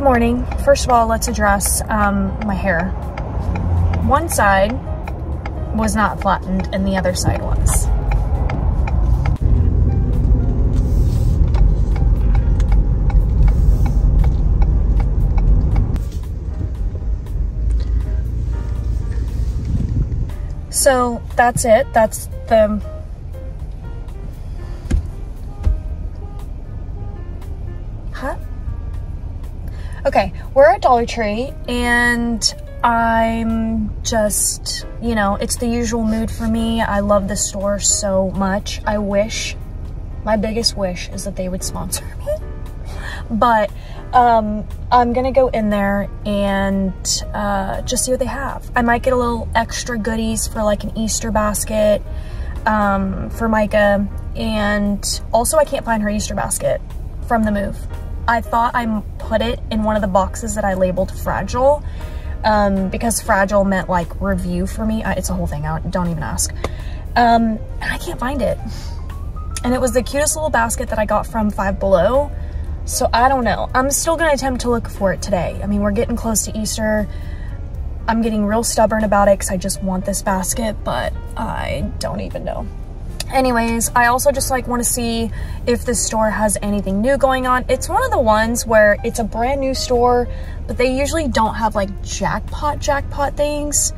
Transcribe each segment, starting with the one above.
Good morning. First of all, let's address um, my hair. One side was not flattened and the other side was. So that's it. That's the Okay, we're at Dollar Tree and I'm just, you know, it's the usual mood for me. I love the store so much. I wish, my biggest wish is that they would sponsor me. But um, I'm gonna go in there and uh, just see what they have. I might get a little extra goodies for like an Easter basket um, for Micah. And also I can't find her Easter basket from the move. I thought I put it in one of the boxes that I labeled fragile um, because fragile meant like review for me. I, it's a whole thing. I don't even ask. Um, and I can't find it. And it was the cutest little basket that I got from Five Below. So I don't know. I'm still gonna attempt to look for it today. I mean, we're getting close to Easter. I'm getting real stubborn about it because I just want this basket, but I don't even know. Anyways, I also just like want to see if this store has anything new going on. It's one of the ones where it's a brand new store, but they usually don't have like jackpot jackpot things.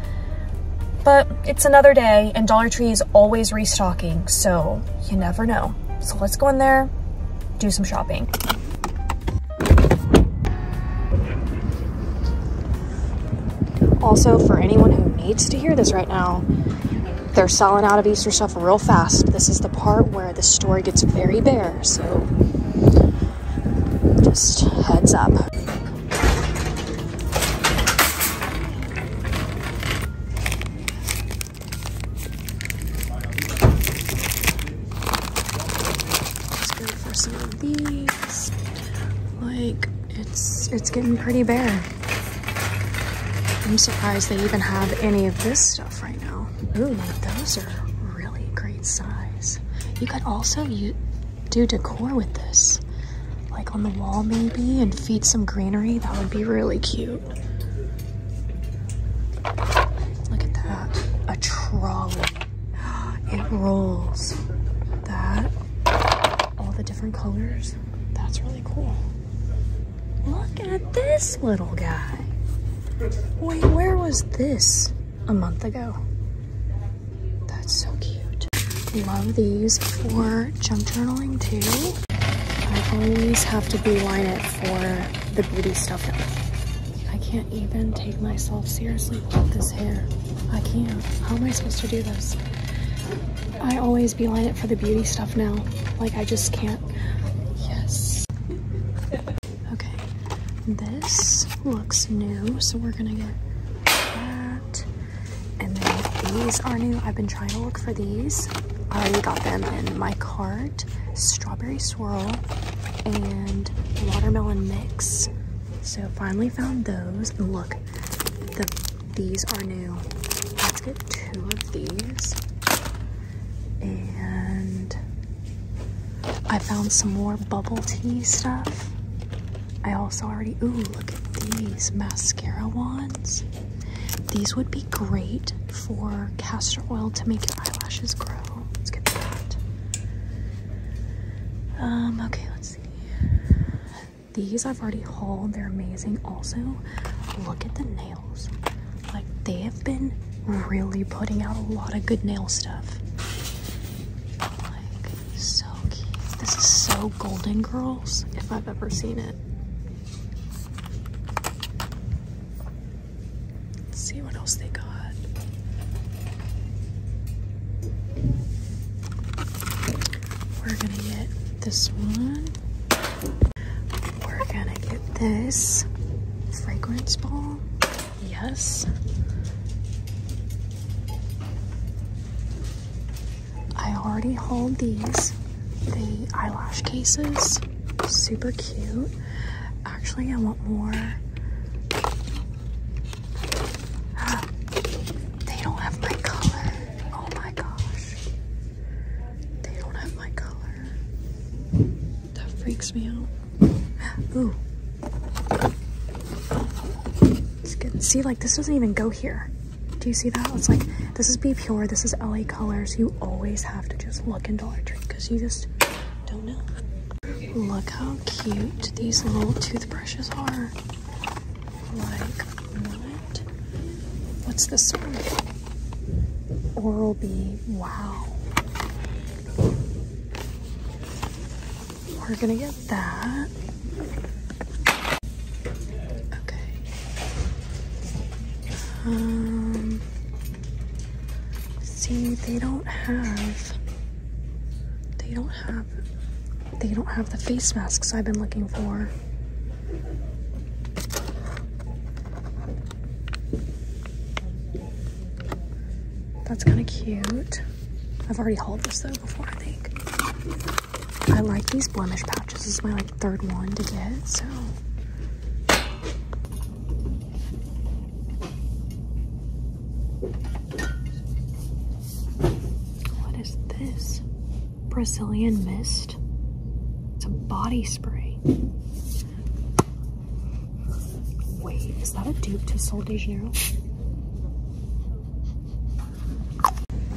But it's another day and Dollar Tree is always restocking, so you never know. So let's go in there, do some shopping. Also, for anyone who needs to hear this right now, they're selling out of Easter stuff real fast. This is the part where the store gets very bare, so just heads up. Let's go for some of these. Like, it's it's getting pretty bare. I'm surprised they even have any of this stuff right now. Ooh, those are really great size. You could also you do decor with this. Like on the wall maybe and feed some greenery. That would be really cute. Look at that. A trolley. It rolls. That. All the different colors. That's really cool. Look at this little guy. Wait, where was this a month ago? So cute. Love these for junk journaling too. I always have to beeline it for the beauty stuff. I can't even take myself seriously with this hair. I can't. How am I supposed to do this? I always beeline it for the beauty stuff now. Like I just can't. Yes. Okay. This looks new, so we're gonna get these are new. I've been trying to look for these. I already got them in my cart. Strawberry swirl and watermelon mix. So finally found those. And look, the these are new. Let's get two of these. And I found some more bubble tea stuff. I also already, ooh, look at these mascara wands. These would be great for castor oil to make your eyelashes grow. Let's get that. Um, okay, let's see. These I've already hauled. They're amazing. Also, look at the nails. Like, they have been really putting out a lot of good nail stuff. Like, so cute. This is so Golden Girls, if I've ever seen it. Let's see what else they got. We're gonna get this one. We're gonna get this fragrance ball. Yes. I already hauled these. The eyelash cases. Super cute. Actually, I want more. They don't have my color. Oh my gosh. They don't have my color. That freaks me out. Ooh. Ribbon. See, like this doesn't even go here. Do you see that? It's like, this is Be Pure, this is LA Colors. You always have to just look in Dollar Tree because you just don't know. Look how cute these little toothbrushes are. Like, what? What's this one? Oral-B. Wow. We're gonna get that. Um, see, they don't have, they don't have, they don't have the face masks I've been looking for. That's kind of cute. I've already hauled this though before, I think. I like these blemish patches. This is my like third one to get, so. What is this? Brazilian mist? It's a body spray. Wait, is that a dupe to Sol de Janeiro?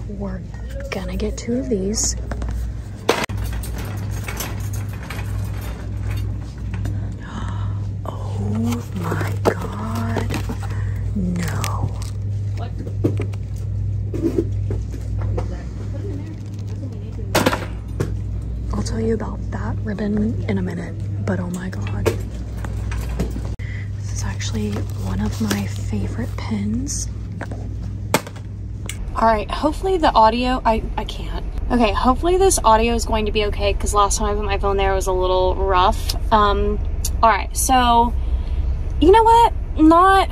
We're gonna get two of these. Oh my god. No. I'll tell you about that ribbon in a minute, but oh my god. This is actually one of my favorite pins. All right, hopefully the audio, I, I can't. Okay, hopefully this audio is going to be okay because last time I put my phone there was a little rough. Um, all right, so you know what? Not,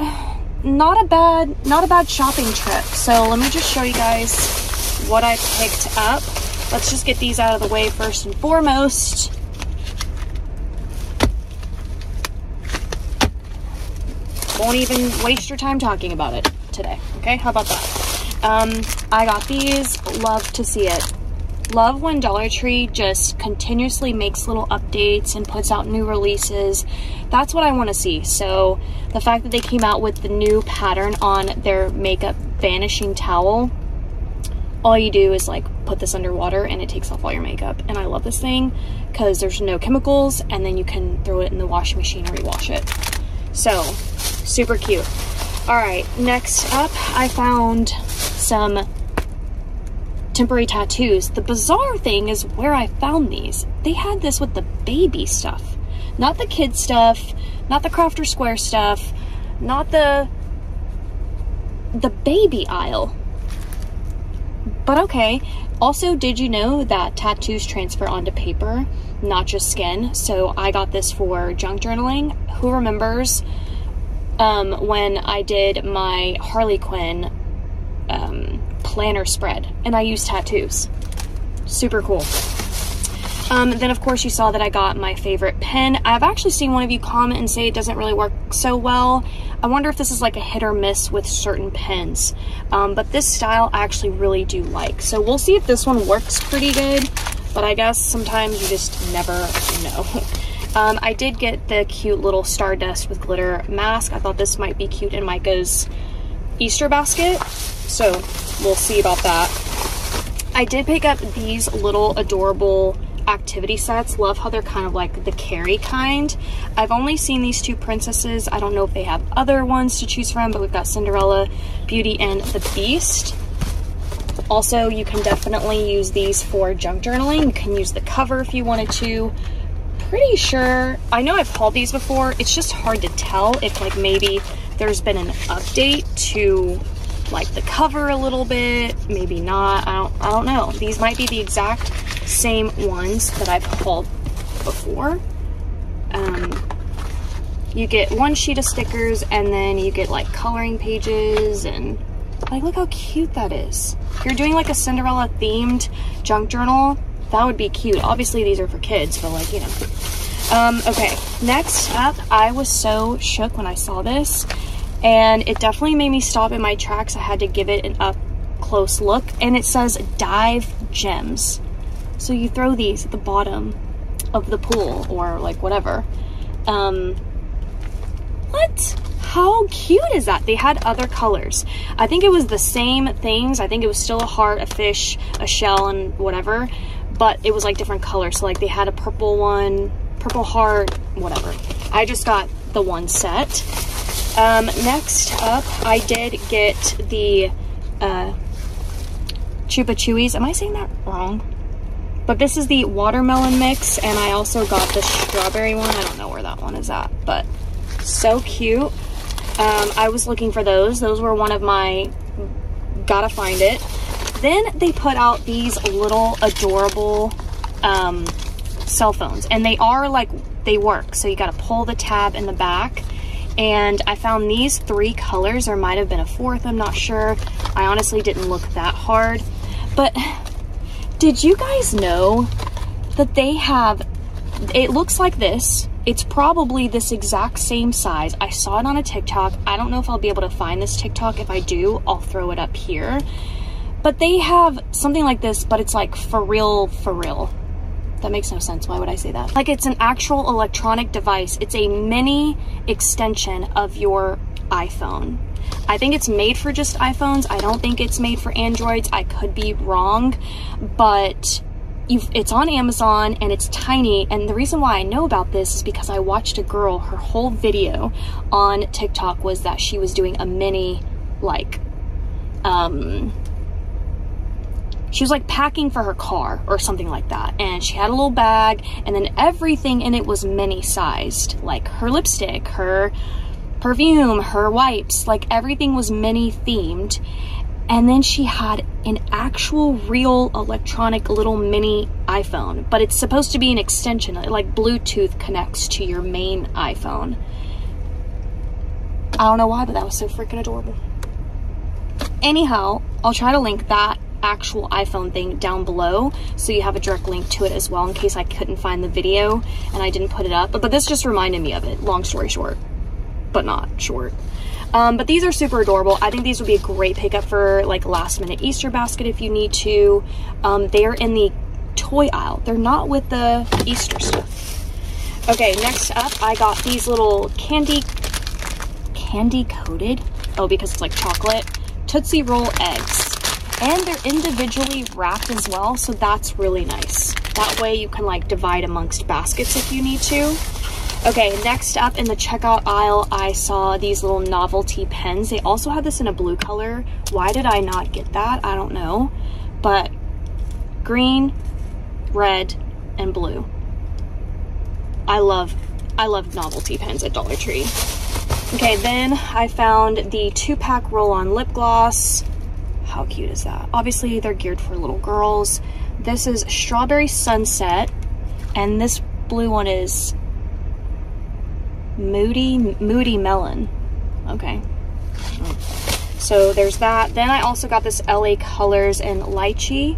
not a bad, not a bad shopping trip. So let me just show you guys what I picked up. Let's just get these out of the way first and foremost. Won't even waste your time talking about it today. Okay, how about that? Um, I got these, love to see it. Love when Dollar Tree just continuously makes little updates and puts out new releases. That's what I want to see. So the fact that they came out with the new pattern on their makeup vanishing towel, all you do is like put this underwater and it takes off all your makeup. And I love this thing because there's no chemicals and then you can throw it in the washing machine and rewash it. So super cute. All right, next up, I found some temporary tattoos. The bizarre thing is where I found these. They had this with the baby stuff, not the kid stuff, not the Crafter Square stuff, not the the baby aisle. But okay. Also, did you know that tattoos transfer onto paper, not just skin? So I got this for junk journaling. Who remembers um, when I did my Harley Quinn um, planner spread and I used tattoos. Super cool. Um, then of course you saw that I got my favorite pen. I've actually seen one of you comment and say it doesn't really work so well. I wonder if this is like a hit or miss with certain pens. Um, but this style I actually really do like. So we'll see if this one works pretty good. But I guess sometimes you just never know. Um, I did get the cute little Stardust with glitter mask. I thought this might be cute in Micah's Easter basket. So we'll see about that. I did pick up these little adorable activity sets. Love how they're kind of like the carry kind. I've only seen these two princesses. I don't know if they have other ones to choose from, but we've got Cinderella, Beauty, and the Beast. Also, you can definitely use these for junk journaling. You can use the cover if you wanted to. Pretty sure, I know I've hauled these before. It's just hard to tell if like maybe there's been an update to like the cover a little bit, maybe not. I don't I don't know. These might be the exact same ones that I've hauled before. Um, you get one sheet of stickers and then you get like coloring pages and like look how cute that is. If you're doing like a Cinderella themed junk journal, that would be cute. Obviously these are for kids, but like, you know. Um, okay, next up, I was so shook when I saw this and it definitely made me stop in my tracks. I had to give it an up close look and it says dive gems. So you throw these at the bottom of the pool or like whatever. Um, what? how cute is that? They had other colors. I think it was the same things. I think it was still a heart, a fish, a shell, and whatever, but it was like different colors. So like they had a purple one, purple heart, whatever. I just got the one set. Um, next up, I did get the uh, Chupa Chewies. Am I saying that wrong? But this is the watermelon mix, and I also got the strawberry one. I don't know where that one is at, but so cute. Um, I was looking for those. Those were one of my gotta find it. Then they put out these little adorable um, cell phones, and they are like, they work. So you gotta pull the tab in the back. And I found these three colors. There might have been a fourth, I'm not sure. I honestly didn't look that hard. But did you guys know that they have, it looks like this, it's probably this exact same size. I saw it on a TikTok. I don't know if I'll be able to find this TikTok. If I do, I'll throw it up here. But they have something like this, but it's like for real, for real. That makes no sense. Why would I say that? Like it's an actual electronic device. It's a mini extension of your iPhone. I think it's made for just iPhones. I don't think it's made for Androids. I could be wrong, but it's on Amazon and it's tiny. And the reason why I know about this is because I watched a girl, her whole video on TikTok was that she was doing a mini, like, um, she was like packing for her car or something like that. And she had a little bag and then everything in it was mini sized, like her lipstick, her perfume, her wipes, like everything was mini themed. And then she had an actual real electronic little mini iPhone, but it's supposed to be an extension, like Bluetooth connects to your main iPhone. I don't know why, but that was so freaking adorable. Anyhow, I'll try to link that actual iPhone thing down below so you have a direct link to it as well in case I couldn't find the video and I didn't put it up. But, but this just reminded me of it, long story short, but not short. Um, but these are super adorable. I think these would be a great pickup for like last minute Easter basket if you need to. Um, they are in the toy aisle. They're not with the Easter stuff. Okay, next up, I got these little candy, candy coated, oh, because it's like chocolate, Tootsie Roll eggs. And they're individually wrapped as well, so that's really nice. That way you can like divide amongst baskets if you need to. Okay, next up in the checkout aisle, I saw these little novelty pens. They also had this in a blue color. Why did I not get that? I don't know. But green, red, and blue. I love, I love novelty pens at Dollar Tree. Okay, then I found the two-pack roll-on lip gloss. How cute is that? Obviously, they're geared for little girls. This is Strawberry Sunset, and this blue one is Moody, Moody Melon. Okay. So there's that. Then I also got this LA Colors and Lychee.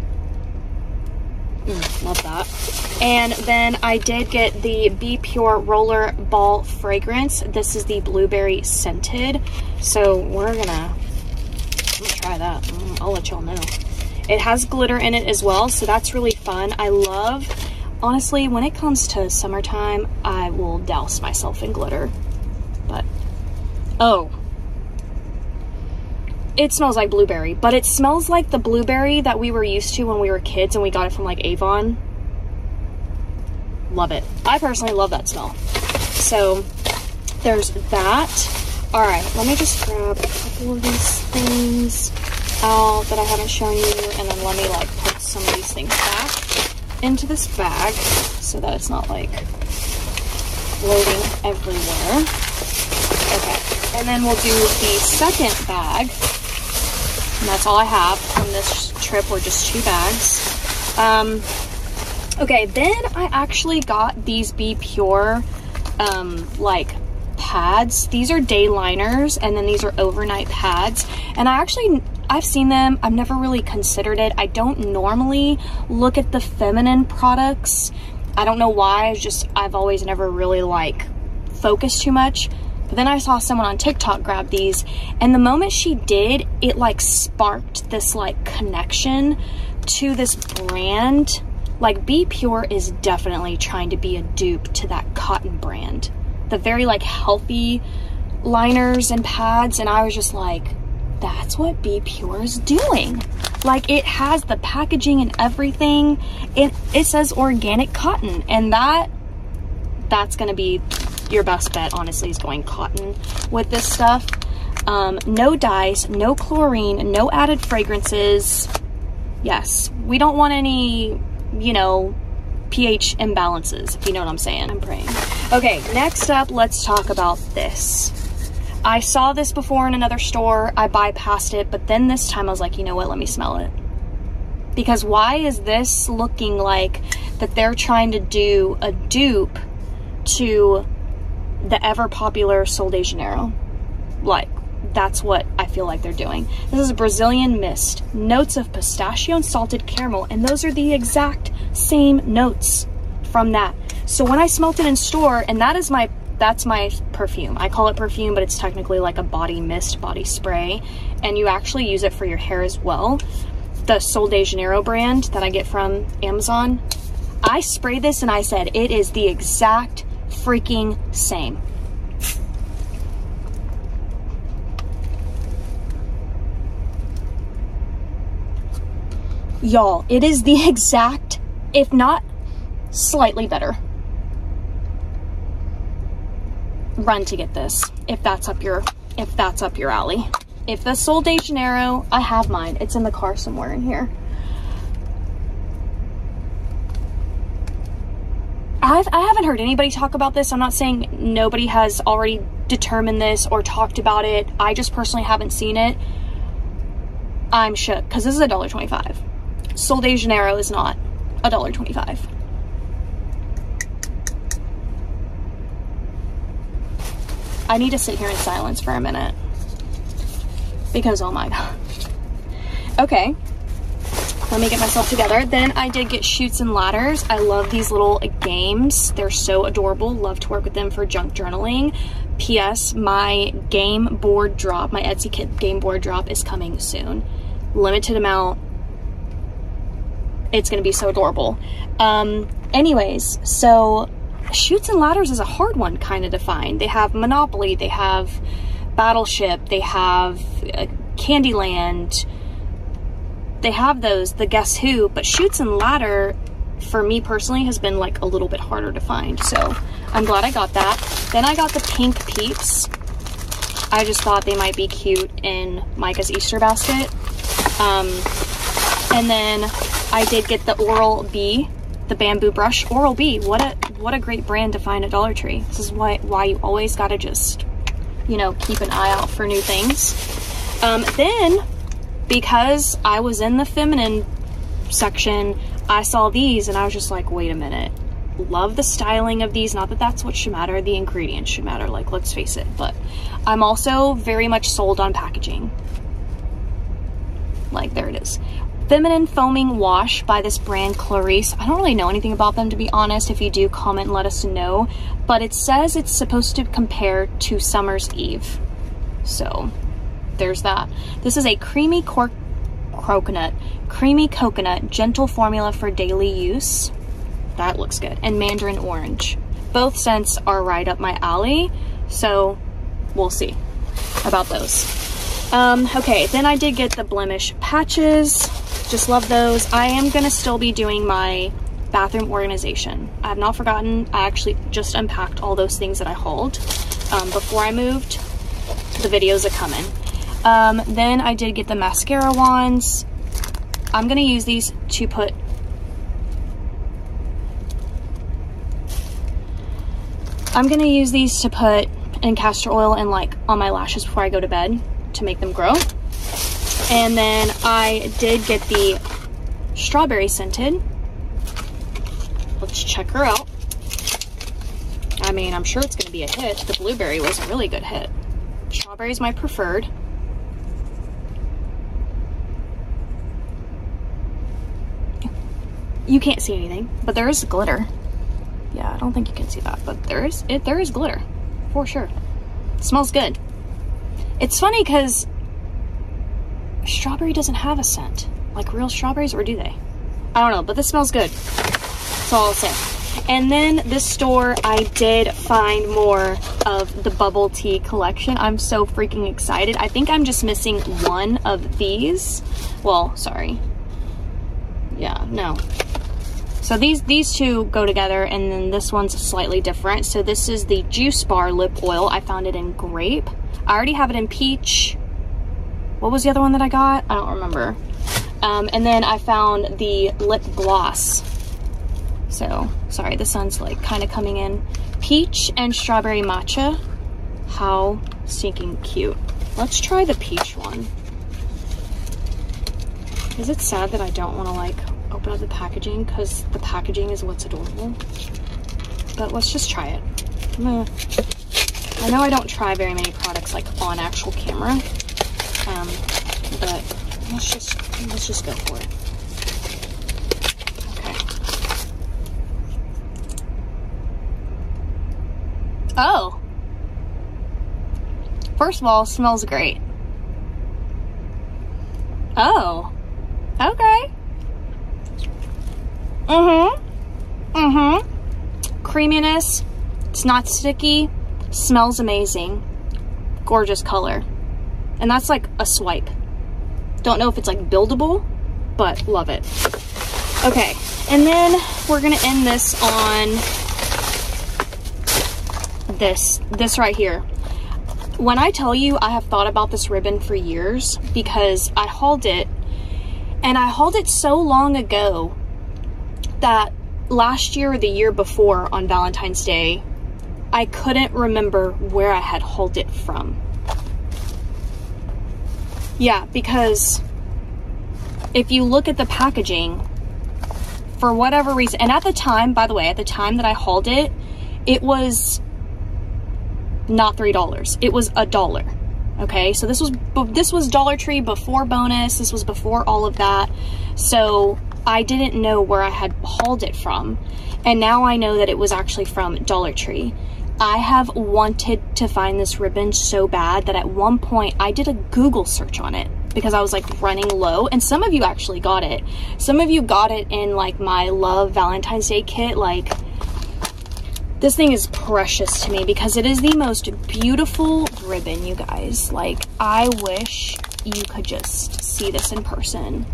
Mm, love that. And then I did get the Be Pure Roller Ball Fragrance. This is the blueberry scented. So we're gonna try that. Mm, I'll let y'all know. It has glitter in it as well, so that's really fun. I love honestly, when it comes to summertime, I will douse myself in glitter. But, oh. It smells like blueberry, but it smells like the blueberry that we were used to when we were kids and we got it from like Avon. Love it. I personally love that smell. So, there's that. All right, let me just grab a couple of these things out that I haven't shown you, and then let me like put some of these things back into this bag so that it's not like floating everywhere. Okay, and then we'll do the second bag. And that's all I have from this trip were just two bags. Um, okay, then I actually got these Be Pure um, like pads. These are day liners and then these are overnight pads. And I actually I've seen them. I've never really considered it. I don't normally look at the feminine products. I don't know why. It's just I've always never really like focused too much. But then I saw someone on TikTok grab these and the moment she did, it like sparked this like connection to this brand. Like Be Pure is definitely trying to be a dupe to that cotton brand. The very like healthy, liners and pads and I was just like, that's what Be Pure is doing. Like it has the packaging and everything. It, it says organic cotton and that, that's gonna be your best bet, honestly, is going cotton with this stuff. Um, no dyes, no chlorine, no added fragrances. Yes, we don't want any, you know, pH imbalances, if you know what I'm saying. I'm praying. Okay, next up, let's talk about this. I saw this before in another store. I bypassed it, but then this time I was like, you know what, let me smell it. Because why is this looking like that they're trying to do a dupe to the ever popular Sol de Janeiro? Like, that's what I feel like they're doing. This is a Brazilian Mist, notes of pistachio and salted caramel, and those are the exact same notes from that. So when I smelt it in store, and that is my that's my perfume. I call it perfume, but it's technically like a body mist, body spray, and you actually use it for your hair as well. The Sol de Janeiro brand that I get from Amazon, I spray this and I said it is the exact freaking same. Y'all, it is the exact, if not slightly better. Run to get this if that's up your if that's up your alley. If the Sol de Janeiro, I have mine. It's in the car somewhere in here. I've, I haven't heard anybody talk about this. I'm not saying nobody has already determined this or talked about it. I just personally haven't seen it. I'm shook because this is a dollar twenty-five. Sol de Janeiro is not a dollar twenty-five. I need to sit here in silence for a minute because oh my god. Okay, let me get myself together. Then I did get Chutes and Ladders. I love these little games. They're so adorable. Love to work with them for junk journaling. P.S. My game board drop, my Etsy kit game board drop is coming soon. Limited amount. It's going to be so adorable. Um, anyways, so Chutes and Ladders is a hard one kind of to find. They have Monopoly, they have Battleship, they have uh, Candyland, they have those, the Guess Who, but Chutes and Ladder, for me personally, has been like a little bit harder to find. So I'm glad I got that. Then I got the Pink Peeps. I just thought they might be cute in Micah's Easter basket. Um, and then I did get the Oral-B, the bamboo brush Oral-B. What a what a great brand to find at Dollar Tree. This is why why you always gotta just, you know, keep an eye out for new things. Um, then because I was in the feminine section, I saw these and I was just like, wait a minute. Love the styling of these. Not that that's what should matter. The ingredients should matter. Like, let's face it. But I'm also very much sold on packaging. Like, there it is. Feminine Foaming Wash by this brand Clarisse. I don't really know anything about them, to be honest. If you do, comment let us know. But it says it's supposed to compare to Summer's Eve. So, there's that. This is a creamy cork coconut, creamy coconut, gentle formula for daily use. That looks good. And mandarin orange. Both scents are right up my alley, so we'll see about those. Um, okay, then I did get the blemish patches. Just love those. I am gonna still be doing my bathroom organization. I have not forgotten. I actually just unpacked all those things that I hauled um, before I moved. The videos are coming. Um, then I did get the mascara wands. I'm gonna use these to put I'm gonna use these to put in castor oil and like on my lashes before I go to bed to make them grow. And then I did get the strawberry scented. Let's check her out. I mean, I'm sure it's gonna be a hit. The blueberry was a really good hit. Strawberry is my preferred. You can't see anything, but there is glitter. Yeah, I don't think you can see that, but there is it. There is glitter, for sure. It smells good. It's funny because strawberry doesn't have a scent like real strawberries, or do they? I don't know, but this smells good. That's all I'll say. And then this store, I did find more of the bubble tea collection. I'm so freaking excited. I think I'm just missing one of these. Well, sorry. Yeah, no. So these, these two go together and then this one's slightly different. So this is the Juice Bar Lip Oil. I found it in grape. I already have it in peach. What was the other one that I got? I don't remember. Um, and then I found the lip gloss. So, sorry, the sun's like kind of coming in. Peach and strawberry matcha. How stinking cute. Let's try the peach one. Is it sad that I don't want to like open up the packaging because the packaging is what's adorable? But let's just try it. I know I don't try very many products like on actual camera, um, but let's just let's just go for it. Okay. Oh. First of all, smells great. Oh. Okay. Mm-hmm. Mm-hmm. Creaminess. It's not sticky. Smells amazing. Gorgeous color. And that's like a swipe. Don't know if it's like buildable, but love it. Okay, and then we're gonna end this on this, this right here. When I tell you I have thought about this ribbon for years because I hauled it and I hauled it so long ago that last year or the year before on Valentine's Day, I couldn't remember where I had hauled it from. Yeah, because if you look at the packaging, for whatever reason, and at the time, by the way, at the time that I hauled it, it was not $3. It was a dollar. Okay, so this was this was Dollar Tree before bonus. This was before all of that. So I didn't know where I had hauled it from. And now I know that it was actually from Dollar Tree. I have wanted to find this ribbon so bad that at one point I did a Google search on it because I was like running low and some of you actually got it. Some of you got it in like my love Valentine's Day kit. Like this thing is precious to me because it is the most beautiful ribbon, you guys. Like I wish you could just see this in person.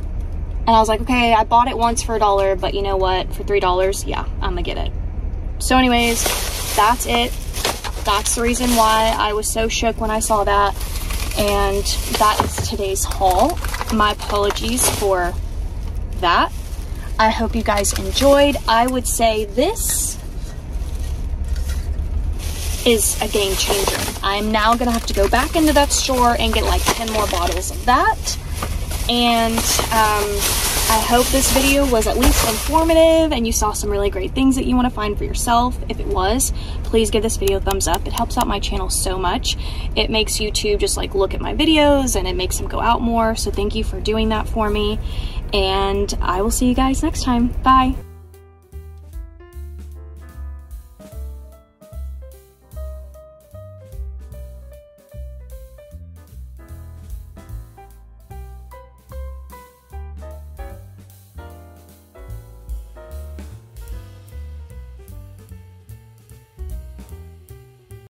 And I was like, okay, I bought it once for a dollar, but you know what? For $3, yeah, I'm gonna get it. So anyways, that's it. That's the reason why I was so shook when I saw that. And that is today's haul. My apologies for that. I hope you guys enjoyed. I would say this is a game changer. I'm now gonna have to go back into that store and get like 10 more bottles of that. And um, I hope this video was at least informative and you saw some really great things that you want to find for yourself. If it was, please give this video a thumbs up. It helps out my channel so much. It makes YouTube just like look at my videos and it makes them go out more. So thank you for doing that for me. And I will see you guys next time. Bye.